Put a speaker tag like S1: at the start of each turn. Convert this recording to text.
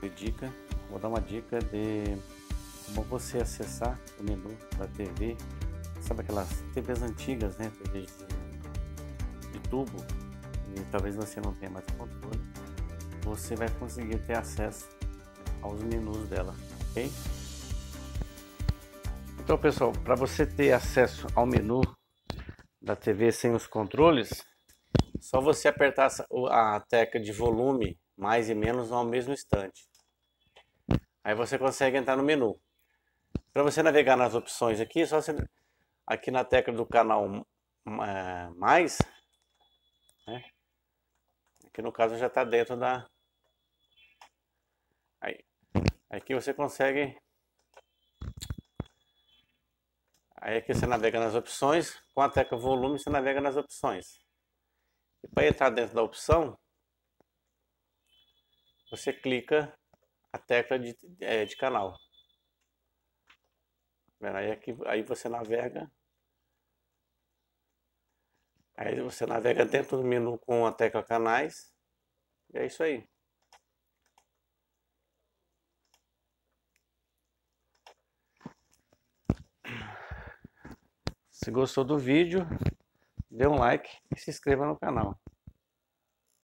S1: De dica, vou dar uma dica de como você acessar o menu da TV. Sabe aquelas TVs antigas, né? TVs de, de tubo, e talvez você não tenha mais controle. Você vai conseguir ter acesso aos menus dela, ok? Então pessoal, para você ter acesso ao menu da TV sem os controles, só você apertar a tecla de volume mais e menos ao mesmo instante. Aí você consegue entrar no menu. Para você navegar nas opções aqui, só você aqui na tecla do canal é, mais, né? Aqui no caso já está dentro da. Aí, aqui você consegue. Aí aqui você navega nas opções, com a tecla volume você navega nas opções. E para entrar dentro da opção, você clica a tecla de, é, de canal. Aí, aqui, aí você navega. Aí você navega dentro do menu com a tecla canais. E é isso aí. Se gostou do vídeo, dê um like e se inscreva no canal.